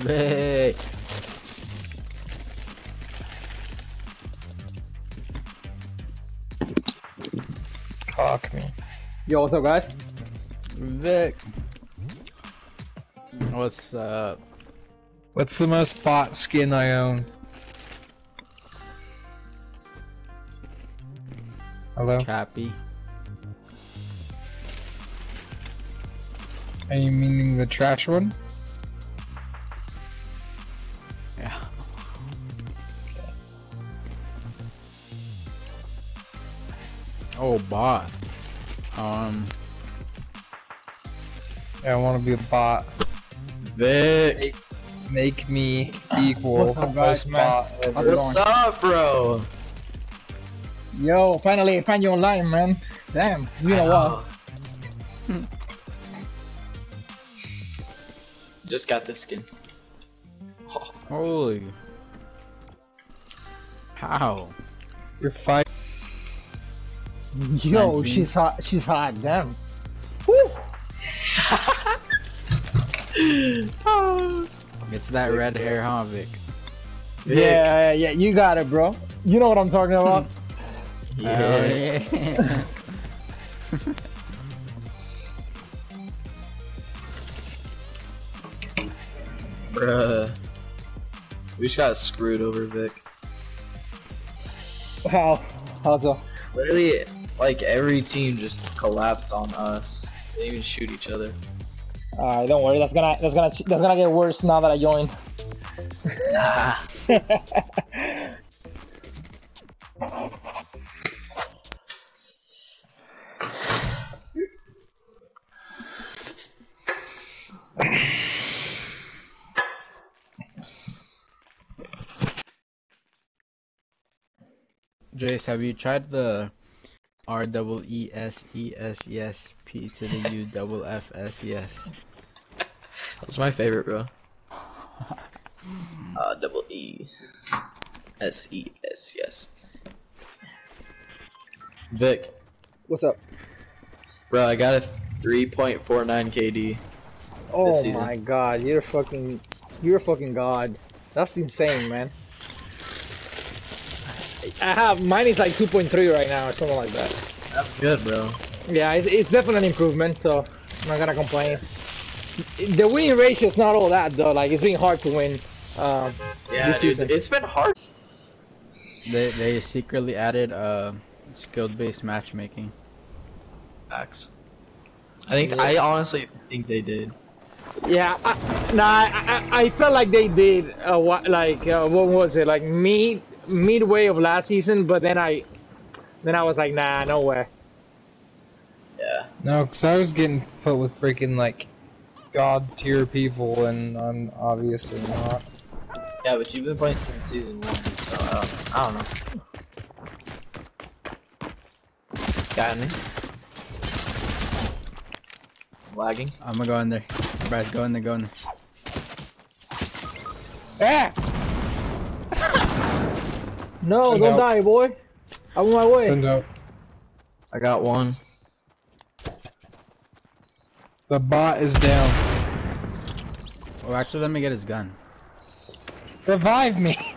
Vic. Cock me. Yo, what's up, guys? Vic. What's up? What's the most bot skin I own? Hello? Chappy. Are you meaning the trash one? Oh, bot. Um, Yeah, I want to be a bot. Vic. Make me equal What's up, guys, man? bot ever. How's What's up, bro? Yo, finally I find you online, man. Damn, you know what? Just got this skin. Holy. How? You're fight. Yo, Nineteen. she's hot. She's hot. Damn. It's that red hair, huh, Vic? Vic. Yeah, yeah, you got it, bro. You know what I'm talking about. Yeah. Bruh. We just got screwed over, Vic. How? How's up? Literally, like every team just collapsed on us. They didn't even shoot each other. Alright, don't worry. That's gonna that's gonna that's gonna get worse now that I joined. Jace, have you tried the R double E S E S yes P to the U double F S yes? That's my favorite, bro. Uh, double E. S E S, yes. Vic, What's up? bro, I got a 3.49 KD. Oh season. my god, you're fucking you're fucking god. That's insane, man. I have mine is like 2.3 right now or something like that. That's good, bro. Yeah, it's, it's definitely an improvement, so I'm not gonna complain. The winning ratio is not all that though. Like it's been hard to win. Um, Yeah, This dude, season. it's been hard. They they secretly added uh skill based matchmaking. Facts. I think, I honestly think they did. yeah, I, nah, I, I, I felt like they did. Uh, what like uh, what was it like mid midway of last season? But then I, then I was like, nah, no way. Yeah. No, because I was getting put with freaking like god tier people, and I'm obviously not. Yeah, but you've been playing since season one, so I don't, I don't know. Got any? Lagging? I'm gonna go in there. Bryce, go in there, go in there. Ah! No, Send don't out. die, boy. I'm on my way. Send out. I got one. The bot is down. Oh, actually, let me get his gun. Revive me!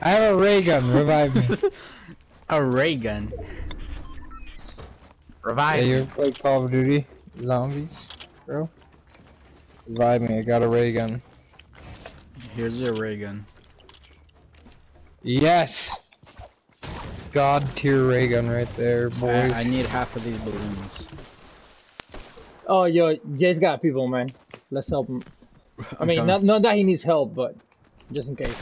I have a ray gun. Revive me. A ray gun. Revive yeah, Revive. you ever play Call of Duty Zombies, bro? Revive me. I got a ray gun. Here's your ray gun. Yes. God tier ray gun right there, boys. I, I need half of these balloons. Oh, yo, Jay's got people, man. Let's help him. I mean, not not that he needs help, but just in case.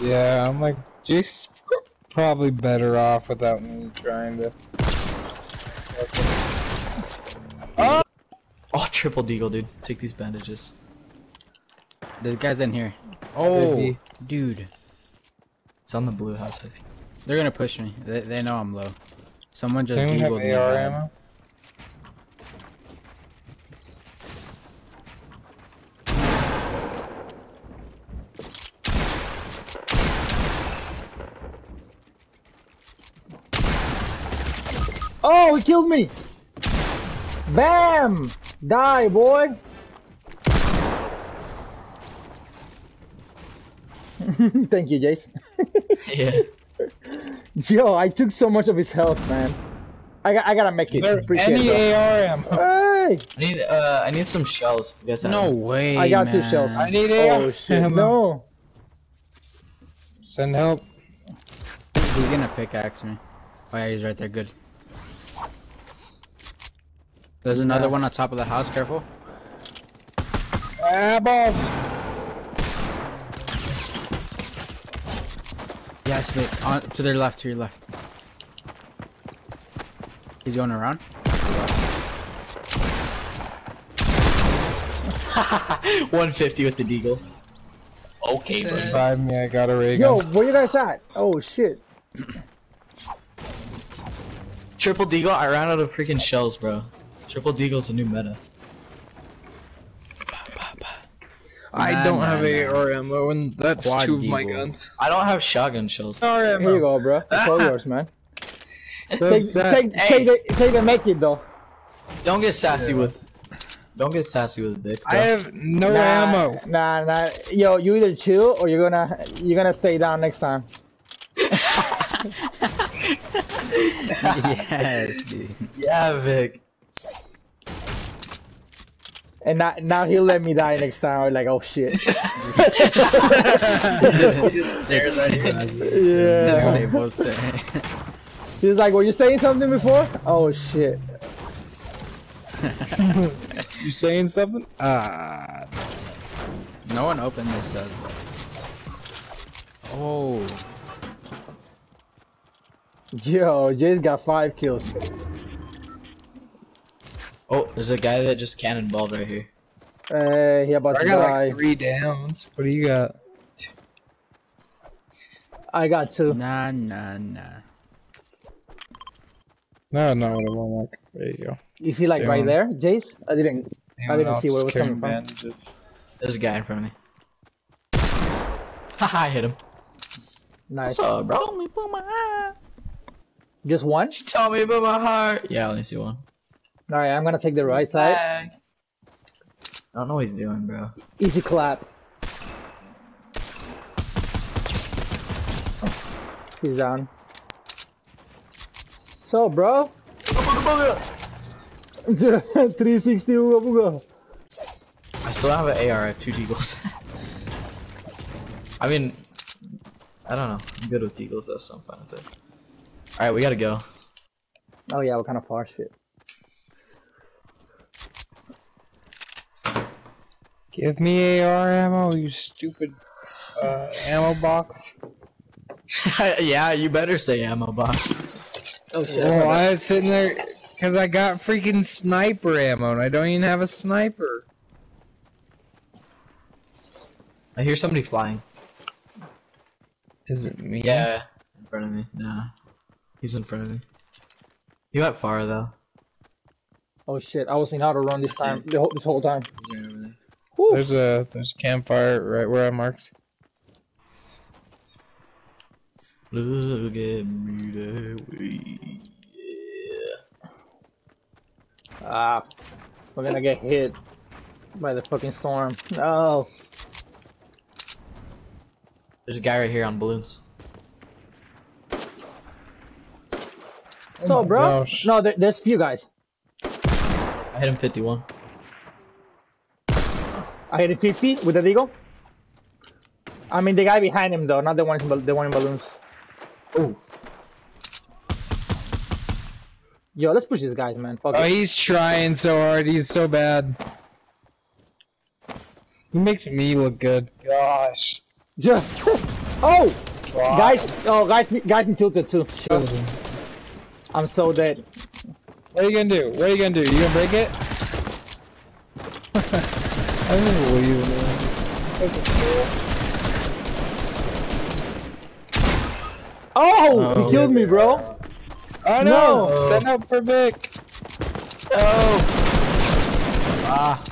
Yeah, I'm like, Jake's probably better off without me trying to. Oh, oh triple deagle, dude. Take these bandages. This guy's in here. Oh, dude. It's on the blue house, I think. They're gonna push me. They, they know I'm low. Someone just Anyone have deagled me. AR bad. ammo? Oh, he killed me! Bam! Die, boy! Thank you, Jace. Yeah. Yo, I took so much of his health, man. I, got, I gotta make Is it. there Appreciate any it, AR ammo? Hey! I need uh I need some shells. You guys No them? way. I got two shells. I need AR Oh ammo. no. Send help. He's gonna pickaxe me. Oh yeah, he's right there. Good. There's another Yeah. one on top of the house. Careful. Ah, balls. Yes, wait. On to their left. To your left. He's going around. 150 with the deagle. Okay, bro. Revive me, I got a ray Yo, gun. where you guys at? Oh shit. Triple deagle. I ran out of freaking shells, bro. Triple deagle's a new meta. I Nah, don't nah, have nah. AR ammo, and that's Quad two of my guns. I don't have shotgun shells. AR ammo. Here you go, bro. It's all yours, man. Take, that- take, Hey. take, the, take the make it though. Don't get sassy with. Don't get sassy with Vic. I bro. have no nah, ammo. Nah, nah. Yo, you either chill or you're gonna you're gonna stay down next time. yes, dude. Yeah, Vic. And now, now he'll let me die next time. I'm like, oh shit. he just stares at you. yeah. They both say. He's like, were you saying something before? Oh shit. You saying something? Ah. No one opened this does. Oh, Yo, Jay's got five kills. Oh, there's a guy that just cannonballed right here. Uh, he about I to got die. like three downs. What do you got? I got two. nah, nah, nah. No, not what I want. Like, there you go. You see, like right there, Jace? I didn't. I didn't see where it was carrying coming from. bandages? There's a guy in front of me. Haha, I hit him. Nice. What's up, bro? Just one. Tell me about my heart. Yeah, I only see one. All right, I'm gonna take the right side. I don't know what he's doing, bro. Easy clap. He's down. So, bro. 360 uga buga. I still have an AR. I have two deagles. I mean, I don't know. I'm good with deagles though, so I'm fine with it. All right, we gotta go. Oh yeah, what kind of far shit? Give me AR ammo, you stupid uh, ammo box. yeah, you better say ammo box. Oh shit. Well, I was sitting there because I got freaking sniper ammo and I don't even have a sniper. I hear somebody flying. Is it me? Yeah, in front of me. Nah, he's in front of me. He went far though. Oh shit, I was in to run this That's time, it. the whole, this whole time. He's right over there. Whew. There's a there's a campfire right where I marked. Look at me that way. Yeah. Ah, we're gonna get hit by the fucking storm. No. There's a guy right here on balloons. So, bro. gosh. No, there, there's few guys. I hit him 51. I hit a 50 with the deagle. I mean, the guy behind him though, not the one in, the one in balloons. Oh, Yo, let's push these guys, man. Fuck Oh, it. he's trying so hard. He's so bad. He makes me look good. Gosh. Just. oh, guys. Oh, guys. Guys in tilted too. Shit. I'm so dead. What are you gonna do? What are you gonna do? You gonna break it? I'm just leaving it. Oh, Oh. he killed me, bro. Oh no! No. Send out for Vic. Oh. Ah,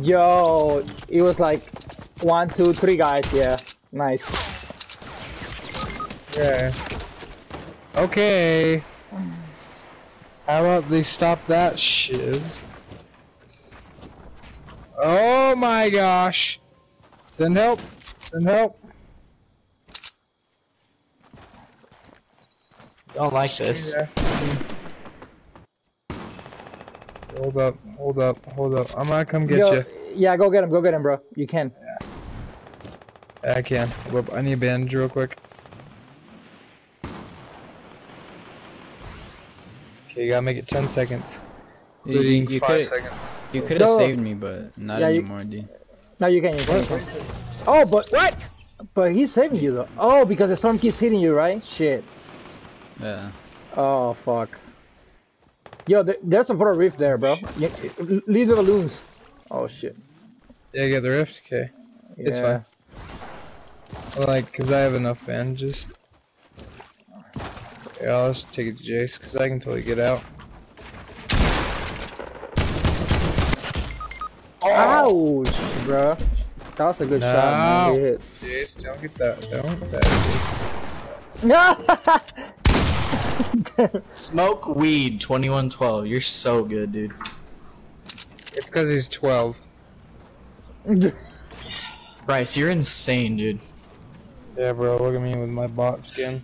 Yo, it was like one, two, three guys. Yeah, nice. Yeah. Okay. How about they stop that shiz? Oh my gosh. Send help. Send help. Don't like this. Hold up, hold up, hold up. I'm gonna come get Yo, you. Yeah, go get him, go get him, bro. You can. Yeah. I can. Whoop, I need a bandage real quick. Okay, you gotta make it 10 seconds. You, you, you could, seconds you could have No. saved me, but not Yeah, you- anymore, dude. No, you can. You can. You can. Oh, but what? But he's saving you though. Oh, because the storm keeps hitting you, right? Shit. Yeah. Oh fuck. Yo, there, there's a photo rift there, bro. You, leave the balloons. Oh shit. Yeah, get the rift? Okay. It's Yeah. fine. Like, cause I have enough bandages. Yeah, I'll just take it to Jace, cause I can totally get out. Ouch, bro. That was a good shot, man. No. You don't get that. Don't that. No. Smoke weed 2112. You're so good, dude. It's cause he's 12. Bryce, you're insane, dude. Yeah, bro, look at me with my bot skin.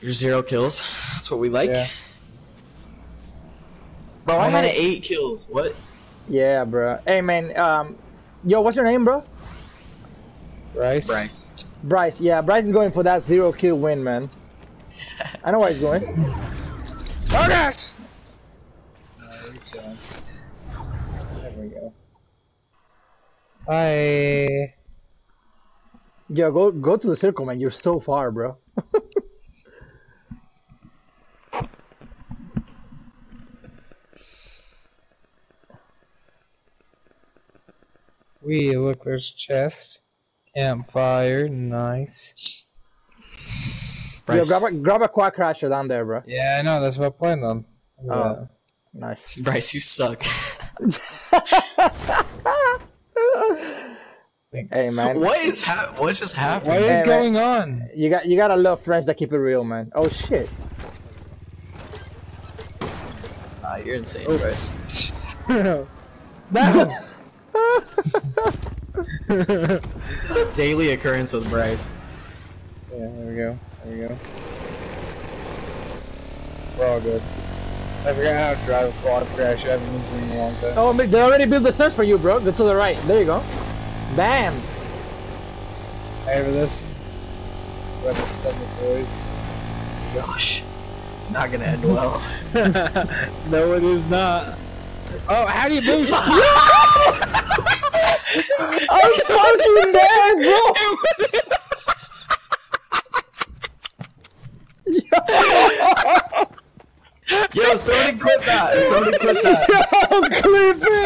You're zero kills. That's what we like. Yeah. Bro, I had Alright. eight kills. What? Yeah, bro. Hey, man. Um, yo, what's your name, bro? Rice? Bryce. Bryce. Yeah, Bryce is going for that zero kill win, man. I know where he's going. Oh gosh! There we go. Hi. Yo, go go to the circle, man. You're so far, bro. We look, there's a chest. Campfire, nice. Yo, Bryce, grab a grab a quad crasher down there, bro. Yeah, I know, that's what I planned on. Oh. Nice. Bryce, you suck. hey, man. What is hap? What just happened? What is Hey, man. going on? You got you gotta love friends that keep it real, man. Oh shit. Ah, you're insane, Oh. Bryce. no. This is a daily occurrence with Bryce. Yeah, there we go. There we go. We're all good. I forgot how to drive a quad crash. I haven't used it in a long time. Oh, they already built the stairs for you, bro. Go to the right. There you go. Bam. Hey, for this. Let us send the boys. Gosh, this is not gonna end well. no, it is not. Oh, how do you boost? I'm fucking dead, bro! Yo, somebody clip that! Somebody clip that! Yo, clip it!